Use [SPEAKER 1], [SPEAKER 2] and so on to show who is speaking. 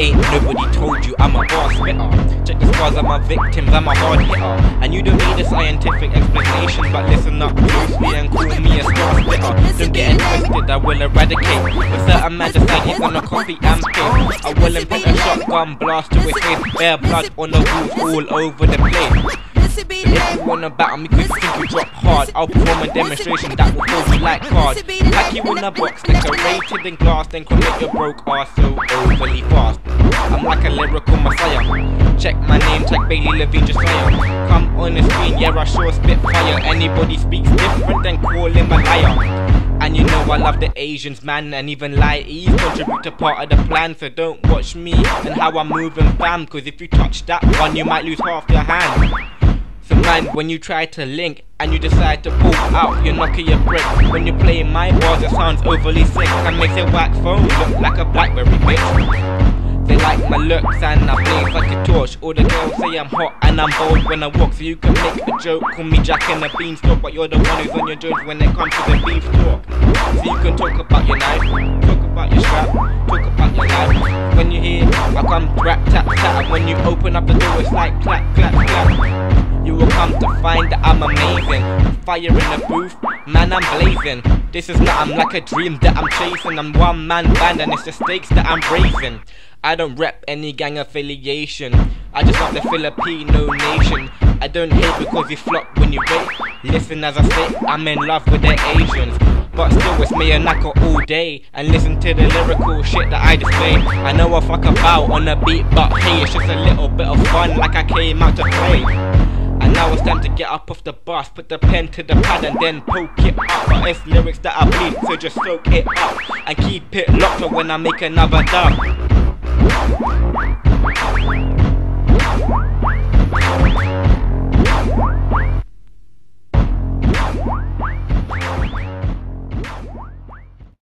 [SPEAKER 1] Ain't nobody told you I'm a boss spitter. Check the scars of my victims, I'm a hard hitter. And you don't need a scientific explanation, but listen up closely and call me a star splitter. Don't get twisted, I will eradicate. With certain decide he's gonna copy and paste. I will implant a shotgun blast to his face, bare blood on the roof, all over the place. If you wanna battle me you think you drop hard I'll perform a demonstration that will hold you like cards Pack you in a box, decorated in glass Then commit your broke ass so overly fast like a lyrical messiah Check my name, check Bailey Levine Josiah Come on the screen, yeah I sure spit fire Anybody speaks different then call him a liar and you know I love the Asians, man, and even lighties contribute to part of the plan. So don't watch me and how I'm moving, fam. Cause if you touch that one, you might lose half your hand. So man, when you try to link and you decide to pull out, you're knocking your brick. When you play my bars, it sounds overly sick and makes your wax phone look like a Blackberry bitch. They like my looks and I blaze like a torch. All the girls say I'm hot and I'm bold when I walk, so you can make a joke. Call me Jack and the Beanstalk, but you're the one who's on your joints when it comes to the beef talk. So you can talk about your knife, talk about your strap, talk about your life. When you hear I come rap tap tap, when you open up the door, it's like clap clap clap. You will come to find that I'm amazing. Fire in the booth, man, I'm blazing. This is not, I'm like a dream that I'm chasing. I'm one man band and it's the stakes that I'm raising. I don't rep any gang affiliation. I just love the Filipino nation. I don't hate because you flop when you rate. Listen as I say, I'm in love with the Asians. But still it's me and Naka all day And listen to the lyrical shit that I display I know I fuck about on the beat but hey It's just a little bit of fun like I came out to play and now it's time to get up off the bus, put the pen to the pad and then poke it up. It's lyrics that I bleed, so just soak it up and keep it locked for when I make another dub.